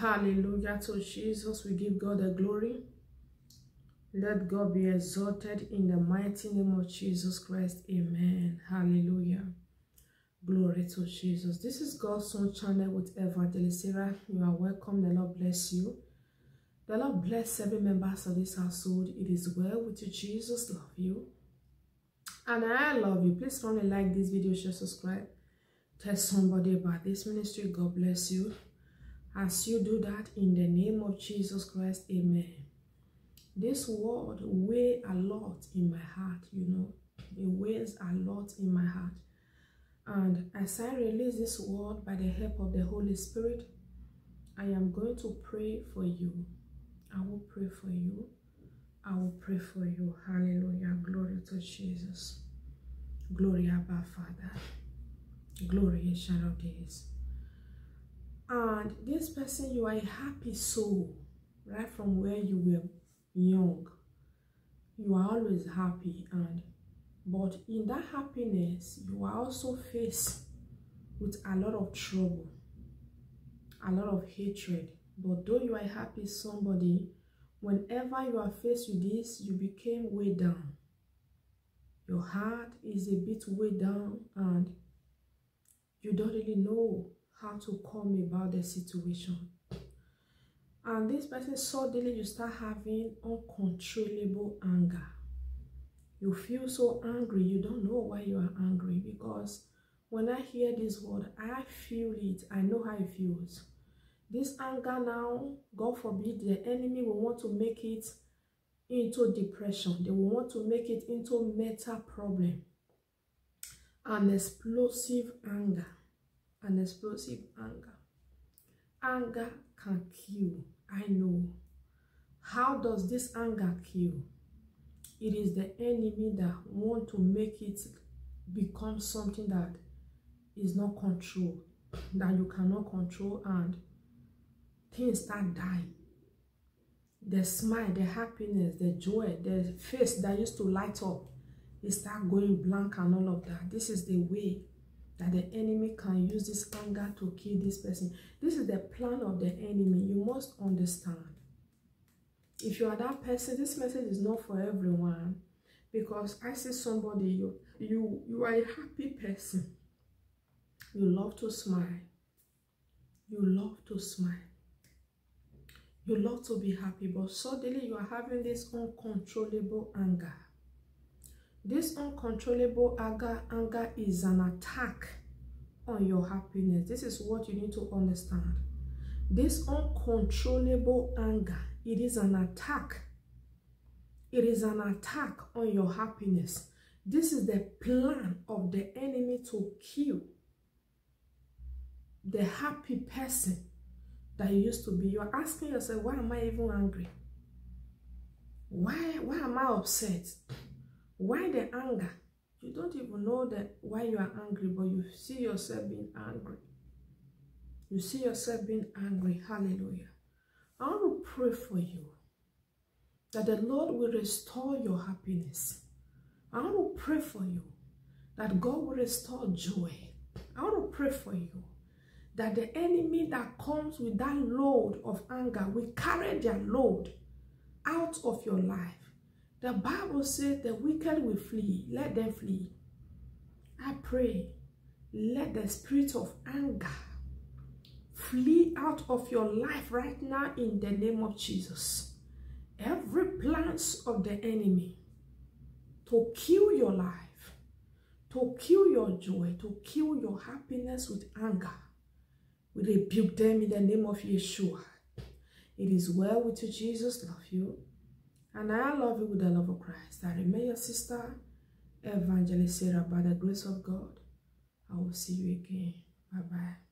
Hallelujah to Jesus. We give God the glory. Let God be exalted in the mighty name of Jesus Christ. Amen. Hallelujah. Glory to Jesus. This is God's Own channel with Evangelist Sarah. You are welcome. The Lord bless you. The Lord bless every members of this household. It is well with you. Jesus love you. And I love you. Please finally like this video, share, subscribe. Tell somebody about this ministry. God bless you. As you do that, in the name of Jesus Christ, amen. This word weigh a lot in my heart, you know. It weighs a lot in my heart. And as I release this word by the help of the Holy Spirit, I am going to pray for you. I will pray for you. I will pray for you. Hallelujah. Glory to Jesus. Glory Abba Father. Glory Ancient of Days. And this person, you are a happy soul, right from where you were young. You are always happy and but in that happiness, you are also faced with a lot of trouble, a lot of hatred. But though you are happy somebody, whenever you are faced with this, you became way down. Your heart is a bit way down and you don't really know how to come about the situation. And this person suddenly you start having uncontrollable anger. You feel so angry. You don't know why you are angry because when i hear this word i feel it. I know how it feels. This anger now god forbid the enemy will want to make it into depression. They will want to make it into mental problem an explosive anger an explosive anger. Anger can kill i know. How does this anger kill? It is the enemy that want to make it become something that is not controlled that you cannot control and things start dying. The smile the happiness the joy the face that used to light up it start going blank and all of that. This is the way that the enemy can use this anger to kill this person. This is the plan of the enemy. You must understand. If you are that person this message is not for everyone. Because i see somebody you you you are a happy person. You love to smile. You love to smile. You love to be happy. But suddenly you are having this uncontrollable anger this uncontrollable anger anger is an attack on your happiness this is what you need to understand this uncontrollable anger it is an attack. It is an attack on your happiness. This is the plan of the enemy to kill the happy person that you used to be. You're asking yourself, why am I even angry? Why, why am I upset? Why the anger? You don't even know that why you are angry, but you see yourself being angry. You see yourself being angry. Hallelujah. I want to pray for you that the Lord will restore your happiness. I want to pray for you that God will restore joy. I want to pray for you that the enemy that comes with that load of anger will carry their load out of your life. The Bible says the wicked will flee. Let them flee. I pray, let the spirit of anger flee out of your life right now in the name of Jesus. Every plans of the enemy to kill your life, to kill your joy, to kill your happiness with anger, we rebuke them in the name of Yeshua. It is well with you, Jesus love you. And I love you with the love of Christ. I remain your sister, Evangelist Sarah, by the grace of God. I will see you again. Bye-bye.